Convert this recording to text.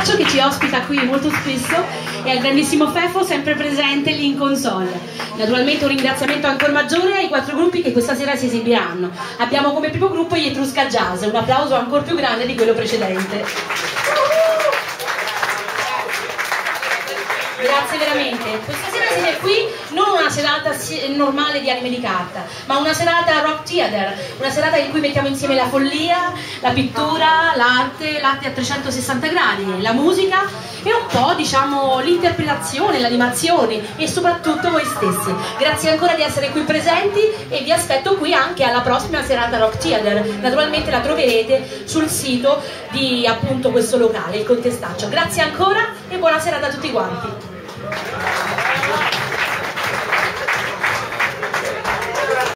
Contestaccio che ci ospita qui molto spesso e al grandissimo Fefo sempre presente lì in console. Naturalmente un ringraziamento ancora maggiore ai quattro gruppi che questa sera si esibiranno. Abbiamo come primo gruppo gli Etrusca Jazz, un applauso ancora più grande di quello precedente. Grazie veramente. Questa sera siete qui serata normale di anime di carta, ma una serata rock theater, una serata in cui mettiamo insieme la follia, la pittura, l'arte, l'arte a 360 gradi, la musica e un po' diciamo l'interpretazione, l'animazione e soprattutto voi stessi. Grazie ancora di essere qui presenti e vi aspetto qui anche alla prossima serata rock theater. Naturalmente la troverete sul sito di appunto questo locale, il Contestaccio. Grazie ancora e buona serata a tutti quanti.